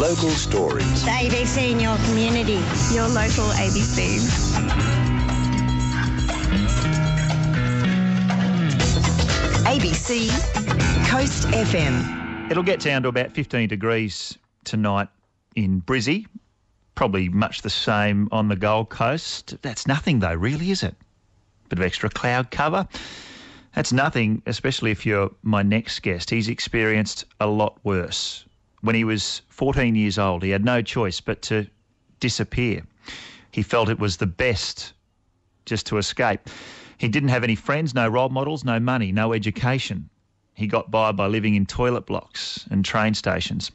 Local stories. The ABC in your community. Your local ABC. ABC Coast FM. It'll get down to about 15 degrees tonight in Brizzy. Probably much the same on the Gold Coast. That's nothing though, really, is it? Bit of extra cloud cover. That's nothing, especially if you're my next guest. He's experienced a lot worse. When he was 14 years old, he had no choice but to disappear. He felt it was the best just to escape. He didn't have any friends, no role models, no money, no education. He got by by living in toilet blocks and train stations.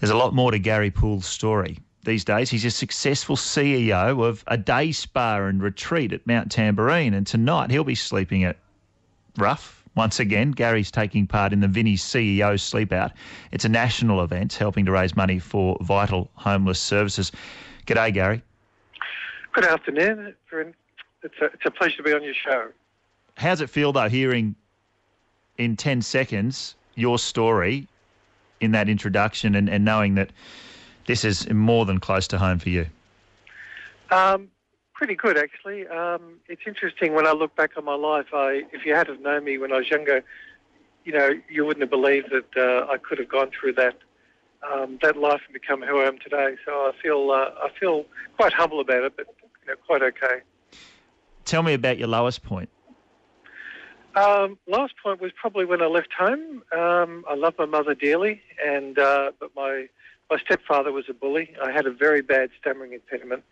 There's a lot more to Gary Poole's story. These days, he's a successful CEO of a day spa and retreat at Mount Tamborine, and tonight he'll be sleeping at Rough. Once again, Gary's taking part in the Vinnie CEO Sleepout. It's a national event helping to raise money for vital homeless services. G'day, Gary. Good afternoon. It's a, it's a pleasure to be on your show. How's it feel, though, hearing in 10 seconds your story in that introduction and, and knowing that this is more than close to home for you? Um, pretty good, actually. Um, it's interesting when I look back on my life. I, if you had have known me when I was younger, you know, you wouldn't have believed that uh, I could have gone through that um, that life and become who I am today. So I feel uh, I feel quite humble about it, but you know, quite okay. Tell me about your lowest point. Um, last point was probably when I left home. Um, I love my mother dearly, and uh, but my my stepfather was a bully. I had a very bad stammering impediment,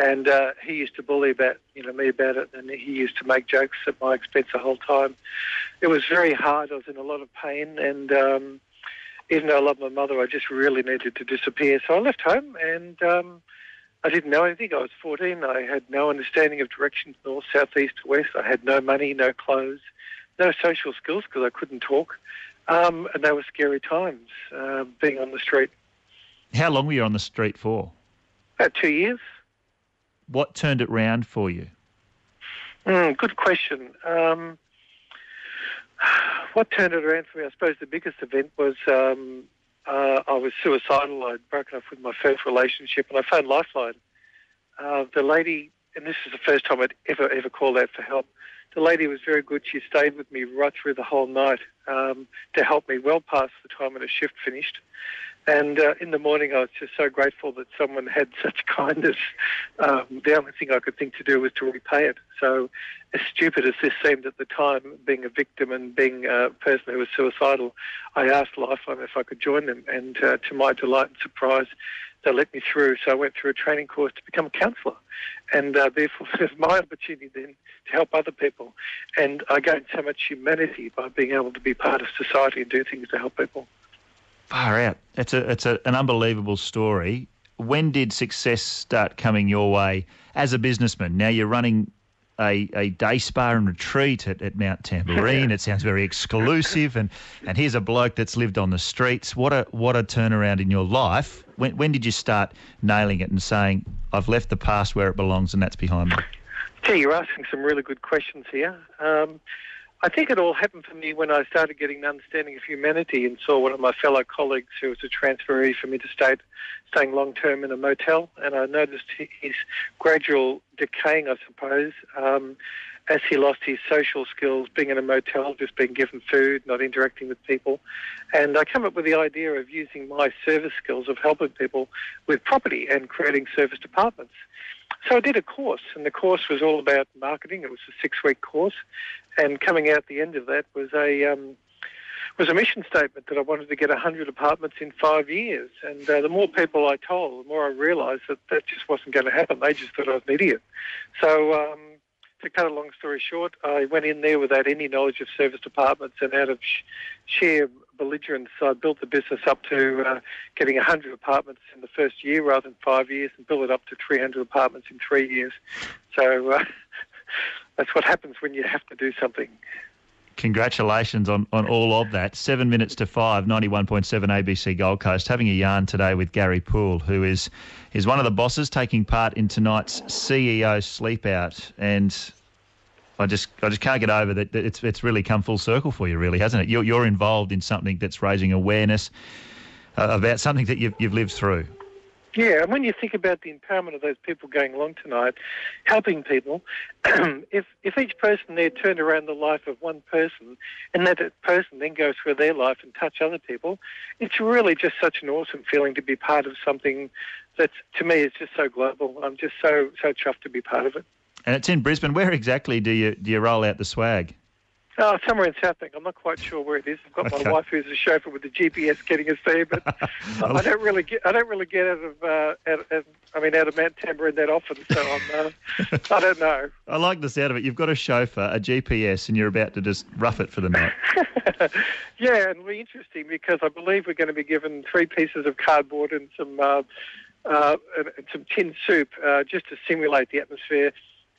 and uh, he used to bully about you know me about it, and he used to make jokes at my expense the whole time. It was very hard. I was in a lot of pain, and um, even though I loved my mother, I just really needed to disappear. So I left home, and um, I didn't know anything. I was 14. I had no understanding of directions, north, south, east, west. I had no money, no clothes no social skills because I couldn't talk, um, and they were scary times uh, being on the street. How long were you on the street for? About two years. What turned it round for you? Mm, good question. Um, what turned it around for me? I suppose the biggest event was um, uh, I was suicidal. I'd broken up with my first relationship, and I phoned Lifeline. Uh, the lady, and this is the first time I'd ever ever called out for help the lady was very good. She stayed with me right through the whole night um, to help me well past the time when the shift finished. And uh, in the morning, I was just so grateful that someone had such kindness. Um, the only thing I could think to do was to repay it. So, as stupid as this seemed at the time, being a victim and being a person who was suicidal, I asked Lifeline if I could join them. And uh, to my delight and surprise, they let me through. So I went through a training course to become a counsellor, and uh, therefore it was my opportunity then to help other people. And I gained so much humanity by being able to be part of society and do things to help people. Far out. It's a it's a, an unbelievable story. When did success start coming your way as a businessman? Now you're running a, a day spa and retreat at, at Mount Tamborine. it sounds very exclusive, and, and here's a bloke that's lived on the streets. What a what a turnaround in your life. When when did you start nailing it and saying, "I've left the past where it belongs, and that's behind me"? Gee, you're asking some really good questions here. Um, I think it all happened for me when I started getting an understanding of humanity and saw one of my fellow colleagues who was a transferee from interstate staying long term in a motel, and I noticed his gradual decaying, I suppose, um, as he lost his social skills, being in a motel, just being given food, not interacting with people. And I came up with the idea of using my service skills of helping people with property and creating serviced apartments. So I did a course, and the course was all about marketing. It was a six-week course, and coming out the end of that was a um, was a mission statement that I wanted to get 100 apartments in five years. And uh, the more people I told, the more I realised that that just wasn't going to happen. They just thought I was an idiot. So um, to cut a long story short, I went in there without any knowledge of serviced apartments and out of sh- sheer belligerence, I built the business up to uh, getting 100 apartments in the first year rather than five years and built it up to 300 apartments in three years. So uh, that's what happens when you have to do something. Congratulations on, on all of that. Seven minutes to five, 91.7 ABC Gold Coast. Having a yarn today with Gary Poole, who is, is one of the bosses taking part in tonight's CEO Sleepout. And I just I just can't get over that. It's it's really come full circle for you, really, hasn't it? You're, you're involved in something that's raising awareness uh, about something that you've, you've lived through. Yeah, and when you think about the empowerment of those people going along tonight, helping people, if if each person there turned around the life of one person, and that person then goes through their life and touch other people, it's really just such an awesome feeling to be part of something that, to me, is just so global. I'm just so so chuffed to be part of it. And it's in Brisbane. Where exactly do you do you roll out the swag? Oh, somewhere in South Bank. I'm not quite sure where it is. I've got okay. my wife who's a chauffeur with the GPS getting us there, but I don't really get. I don't really get out of. Uh, out, out, I mean, out of Mount Tamborine that often, so I'm. Uh, I don't know. I like the sound of it. You've got a chauffeur, a GPS, and you're about to just rough it for the night. yeah, and it'll be interesting because I believe we're going to be given three pieces of cardboard and some. Uh, uh, and some tin soup uh, just to simulate the atmosphere.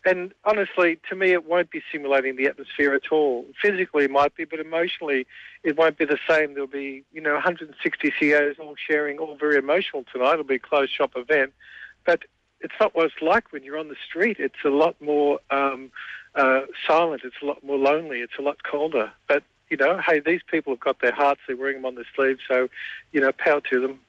And honestly, to me, it won't be simulating the atmosphere at all. Physically, it might be, but emotionally, it won't be the same. There'll be, you know, 160 CEOs all sharing, all very emotional tonight. It'll be a closed shop event, but it's not what it's like when you're on the street. It's a lot more um, uh, silent. It's a lot more lonely. It's a lot colder. But you know, hey, these people have got their hearts. They're wearing them on their sleeves. So, you know, power to them.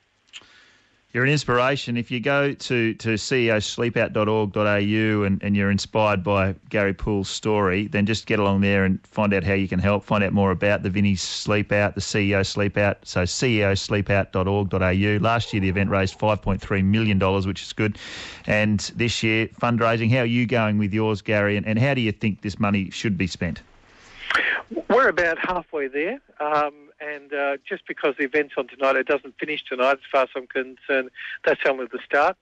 You're an inspiration. If you go to, to ceosleepout.org.au and, and you're inspired by Gary Poole's story, then just get along there and find out how you can help. Find out more about the Vinnie Sleepout, the CEO Sleep Out. So ceosleepout.org.au. Last year the event raised $5.3 million, which is good. And this year, fundraising. How are you going with yours, Gary? And, and how do you think this money should be spent? We're about halfway there. Um, and uh, just because the event's on tonight, it doesn't finish tonight. As far as I'm concerned, that's only the start.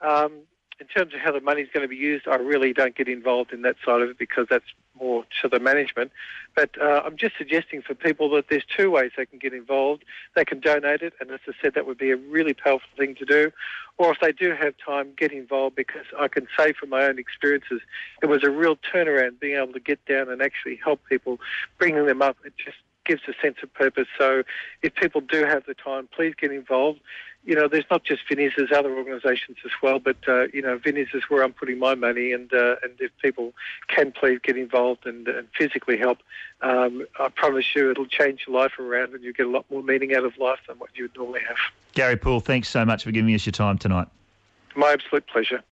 Um, in terms of how the money's going to be used, I really don't get involved in that side of it because that's more to the management. But uh, I'm just suggesting for people that there's two ways they can get involved. They can donate it, and as I said, that would be a really powerful thing to do. Or if they do have time, get involved because I can say from my own experiences, it was a real turnaround being able to get down and actually help people, bringing them up. It just gives a sense of purpose. So if people do have the time, please get involved. You know, there's not just Vinnie's, there's other organisations as well, but, uh, you know, Vinnie's is where I'm putting my money and uh, and if people can please get involved and, and physically help, um, I promise you it'll change your life around and you'll get a lot more meaning out of life than what you would normally have. Gary Poole, thanks so much for giving us your time tonight. My absolute pleasure.